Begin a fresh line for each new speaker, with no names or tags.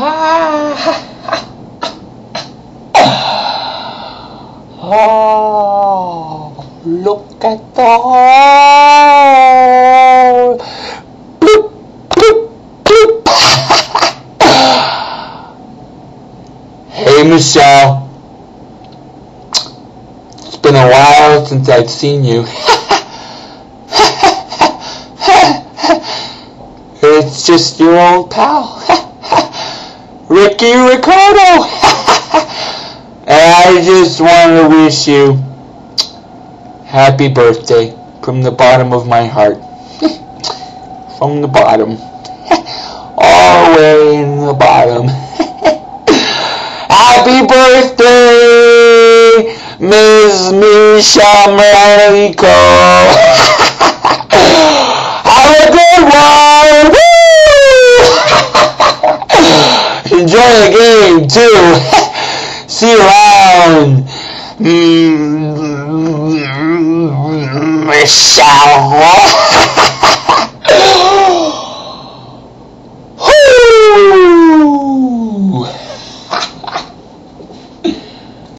Oh, look at the hole. Bloop, bloop, bloop. hey, Michelle. It's been a while since I've seen you. it's just your old pal. Ricky Ricardo. and I just want to wish you happy birthday from the bottom of my heart. from the bottom. All the way in the bottom. happy birthday, Miss Misha Marico. Enjoy the game too. See you around. Mm, Michelle.